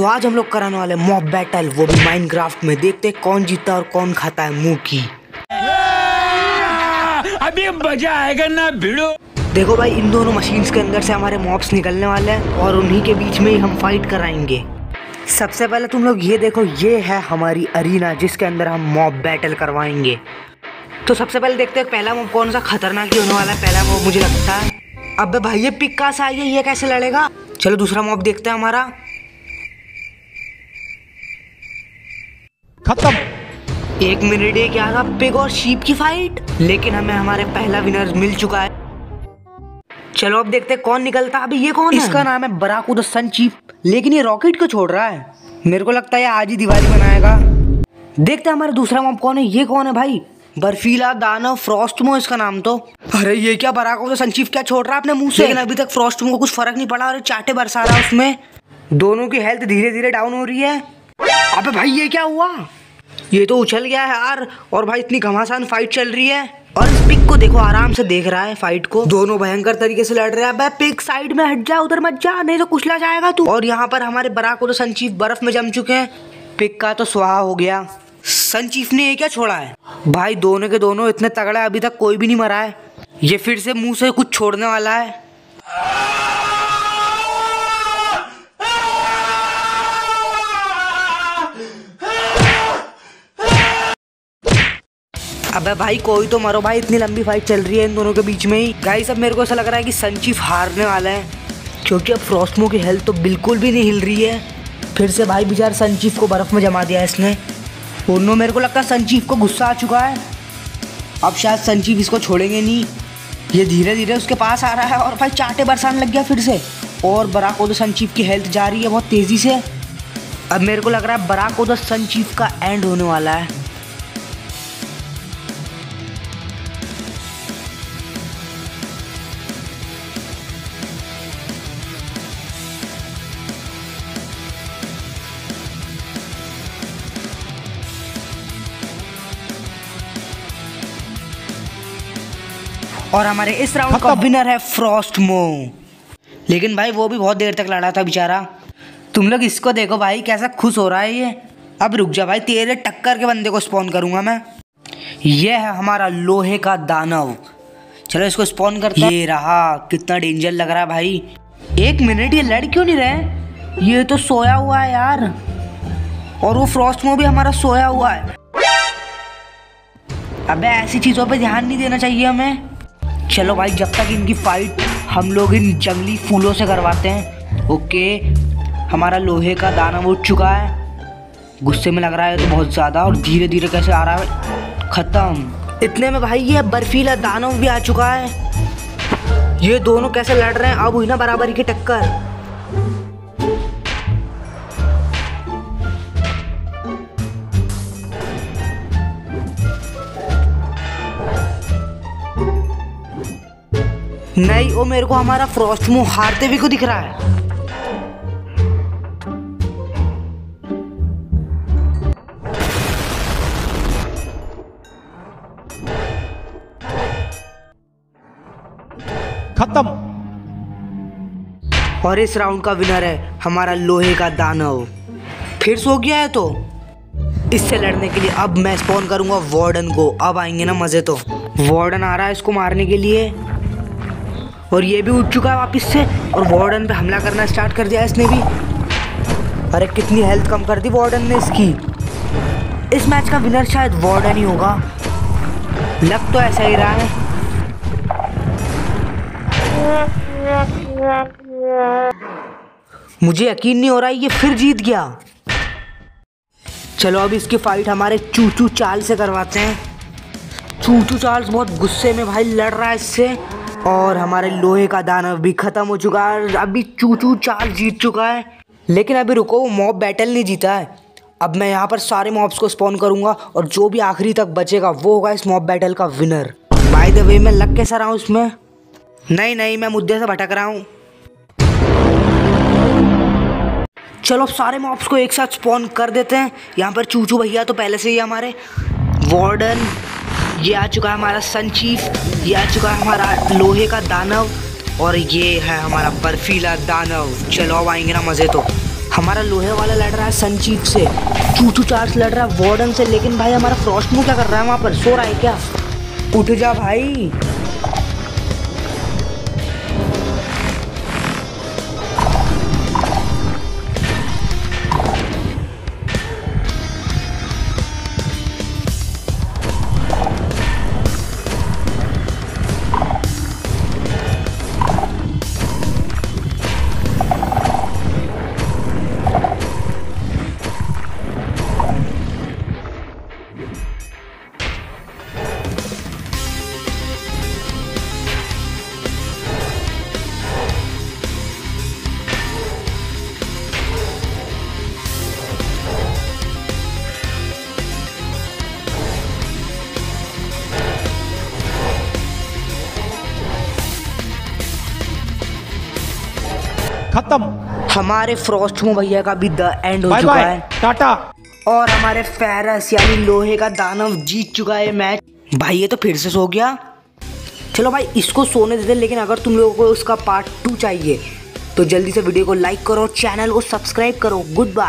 तो आज हम लोग कराने वाले मॉब बैटल वो भी माइनक्राफ्ट में। देखते हैं कौन जीता और कौन खाता है मुँह की। अभी मज़ा आएगा ना भिड़ो। देखो भाई इन दोनों मशीन्स के अंदर से हमारे मॉब्स निकलने वाले हैं और उन्हीं के बीच में ही हम फाइट कराएँगे। सबसे पहले तुम लोग ये देखो ये है हमारी अरीना जिसके अंदर हम मॉब बैटल करवाएँगे। तो सबसे पहले देखते हैं पहला मॉब कौन सा खतरनाक ही होने वाला है। पहला मॉब मुझे लगता है। अबे भाई ये पिक कहाँ से आई है ये कैसे लड़ेगा? चलो दूसरा मॉब देखते हैं हमारा। खत्म। एक मिनट ये क्या था पिग और शीप की फाइट लेकिन हमें हमारे पहला विनर मिल चुका है। चलो अब देखते हैं कौन निकलता अभी ये कौन है? इसका नाम है बराकू द सन चीफ। लेकिन ये रॉकेट को छोड़ रहा है। मेरे को लगता है आज ही दिवाली मनाएगा। देखते हैं हमारा दूसरा मॉब कौन है। ये कौन है भाई? बर्फीला दानव फ्रॉस्टमो इसका नाम तो। अरे ये क्या बराकू द सन चीफ क्या छोड़ रहा है अपने मुँह से? लेकिन अभी तक फ्रॉस्टमो को कुछ फ़र्क नहीं पड़ा और चाटे बरसा रहा है उसमें। दोनों की हेल्थ धीरे धीरे डाउन हो रही है। अबे भाई, ये क्या हुआ? ये तो उछल गया है यार, और भाई इतनी घमासान फाइट चल रही है। और इस पिक को देखो, आराम से देख रहा है फाइट को। दोनों भयंकर तरीके से लड़ रहे हैं। पिक साइड में हट जा, उधर मत जा, नहीं तो कुचला जाएगा तू। और यहाँ पर हमारे बराक और संचीफ बर्फ़ में जम चुके हैं। पिक का तो सुहा हो गया। संचीफ ने ये क्या छोड़ा है? भाई, दोनों के दोनों इतने तगड़े अभी तक कोई भी नहीं मरा है। ये फिर से मुँह से कुछ छोड़ने वाला है। अबे भाई, कोई तो मरो भाई, इतनी लंबी फाइट चल रही है इन दोनों के बीच में ही। गाइस अब मेरे को ऐसा लग रहा है कि संचीफ हारने वाला है, क्योंकि अब फ्रॉस्टमो की हेल्थ तो बिल्कुल भी नहीं हिल रही है। फिर से भाई बेचार संचीफ को बर्फ़ में जमा दिया इसने। दोनों मेरे को लगता है संचीफ को गुस्सा आ चुका है। अब शायद संचीफ इसको छोड़ेंगे नहीं। ये धीरे धीरे उसके पास आ रहा है और भाई चाटे बरसाने लग गया फिर से। और बराक ओदो संचीफ की हेल्थ जा रही है बहुत तेज़ी से। अब मेरे को लग रहा है बराक ओदो संचीफ का एंड होने वाला है। और हमारे इस राउंड का विनर है फ्रॉस्टमो लेकिन भाई वो भी बहुत देर तक लड़ा था बेचारा। तुम लोग इसको देखो भाई कैसा खुश हो रहा है ये। अब रुक जा भाई तेरे टक्कर के बंदे को स्पॉन करूँगा मैं। ये है हमारा लोहे का दानव। चलो इसको स्पॉन करते ये रहा कितना डेंजर लग रहा है भाई। एक मिनट ये लड़ क्यों नहीं रहे? ये तो सोया हुआ है यार। और वो फ्रॉस्टमो भी हमारा सोया हुआ है। अबे ऐसी चीज़ों पे ध्यान नहीं देना चाहिए हमें। चलो भाई, जब तक इनकी फाइट हम लोग इन जंगली फूलों से करवाते हैं ओके हमारा लोहे का दाना उठ चुका है। गुस्से में लग रहा है तो बहुत ज़्यादा और धीरे धीरे कैसे आ रहा है? ख़त्म। इतने में भाई ये बर्फीला दानव भी आ चुका है। ये दोनों कैसे लड़ रहे हैं? अब हुई ना बराबरी की टक्कर। नहीं वो मेरे को हमारा फ्रॉस्टमो हारते भी को दिख रहा है। खत्म। और इस राउंड का विनर है हमारा लोहे का दानव। फिर सो गया है तो? इससे लड़ने के लिए अब मैं स्पॉन करूँगा वार्डन को। अब आएँगे ना मज़े तो। वार्डन आ रहा है इसको मारने के लिए। और ये भी उठ चुका है वापस से। और वार्डन पे हमला करना स्टार्ट कर दिया इसने भी। अरे कितनी हेल्थ कम कर दी वार्डन ने इसकी। इस मैच का विनर शायद वार्डन ही होगा। लग तो ऐसा ही रहा है। मुझे यकीन नहीं हो रहा है ये फिर जीत गया। चलो अब इसकी फाइट हमारे चूचू चाल से करवाते हैं। चूचू चार्ल्स बहुत गुस्से में भाई लड़ रहा है इससे। और हमारे लोहे का दानव भी खत्म हो चुका है अभी चूचू चार्ल्स जीत चुका है। लेकिन अभी रुको मॉब बैटल नहीं जीता है। अब मैं यहाँ पर सारे मॉब्स को स्पॉन करूँगा और जो भी आखिरी तक बचेगा, वो होगा इस मॉब बैटल का विनर बाय द वे मैं लग कैसा रहा हूँ इसमें? नहीं नहीं, मैं मुद्दे से भटक रहा हूँ। चलो अब सारे मॉब्स को एक साथ स्पॉन कर देते हैं। यहाँ पर चूचू भैया तो पहले से ही हमारे। वार्डन ये आ चुका है हमारा सन चीफ, ये आ चुका है हमारा लोहे का दानव, और ये है हमारा बर्फीला दानव। चलो अब आएँगे ना मज़े तो। हमारा लोहे वाला लड़ रहा है सन चीफ से। चूचू चार्ज लड़ रहा है वार्डन से, लेकिन भाई हमारा फ्रॉस्टमू क्या कर रहा है वहाँ पर? सो रहा है क्या? उठ जा भाई। खत्म। हमारे हूँ भैया का भी द एंड हो चुका है। टाटा और हमारे फेरस यानी लोहे का दानव जीत चुका है मैच भाई ये तो फिर से सो गया। चलो भाई इसको सोने देते लेकिन अगर तुम लोगों को उसका पार्ट टू चाहिए तो जल्दी से वीडियो को लाइक करो चैनल को सब्सक्राइब करो। Good bye